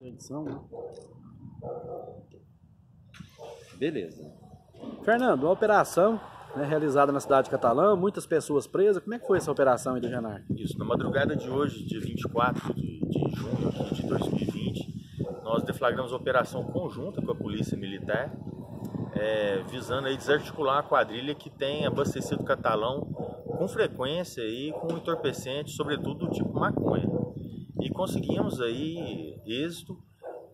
Edição, né? Beleza. Fernando, uma operação né, realizada na cidade de Catalã, muitas pessoas presas. Como é que foi essa operação aí do Genar? Isso, na madrugada de hoje, dia 24 de, de junho de 2020, nós deflagramos operação conjunta com a Polícia Militar, é, visando aí desarticular uma quadrilha que tem abastecido Catalão com frequência e com entorpecentes, sobretudo do tipo maconha. E conseguimos aí êxito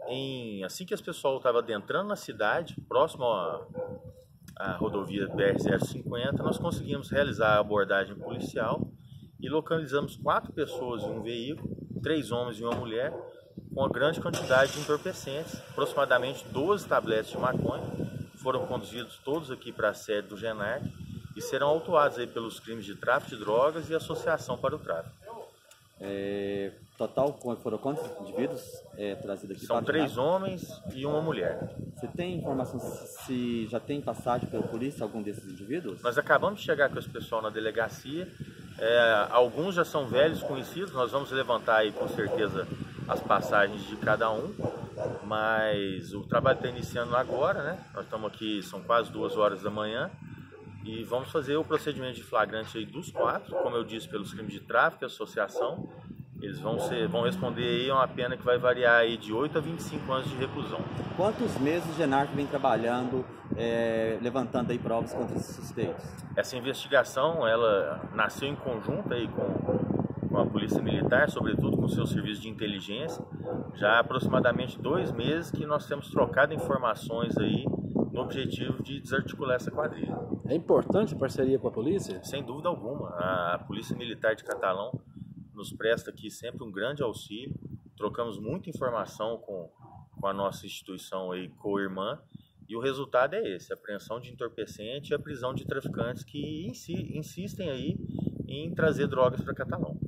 em assim que as pessoas estavam adentrando na cidade, próximo à, rodovia BR-050, nós conseguimos realizar a abordagem policial e localizamos quatro pessoas em um veículo, três homens e uma mulher, com uma grande quantidade de entorpecentes, aproximadamente 12 tabletes de maconha, foram conduzidos todos aqui para a sede do GENARC e serão autuados aí pelos crimes de tráfico de drogas e associação para o tráfico. É, total, foram quantos indivíduos é, trazidos aqui? São três homens e uma mulher. Você tem informação se já tem passagem pela polícia algum desses indivíduos? Nós acabamos de chegar com esse pessoal na delegacia. É, alguns já são velhos conhecidos, nós vamos levantar aí com certeza as passagens de cada um, mas o trabalho está iniciando agora, né? Nós estamos aqui, são quase duas horas da manhã e vamos fazer o procedimento de flagrante aí dos quatro, como eu disse, pelos crimes de tráfico e associação. Eles vão, ser, vão responder aí a uma pena que vai variar aí de 8 a 25 anos de reclusão. Quantos meses o Genarco vem trabalhando, é, levantando aí provas contra esses suspeitos? Essa investigação, ela nasceu em conjunto aí com, com a Polícia Militar, sobretudo com o seu serviço de inteligência. Já há aproximadamente dois meses que nós temos trocado informações aí no objetivo de desarticular essa quadrilha. É importante a parceria com a polícia? Sem dúvida alguma. A Polícia Militar de Catalão nos presta aqui sempre um grande auxílio. Trocamos muita informação com, com a nossa instituição aí, co-irmã, e o resultado é esse: a apreensão de entorpecente e a prisão de traficantes que insistem aí em trazer drogas para Catalão.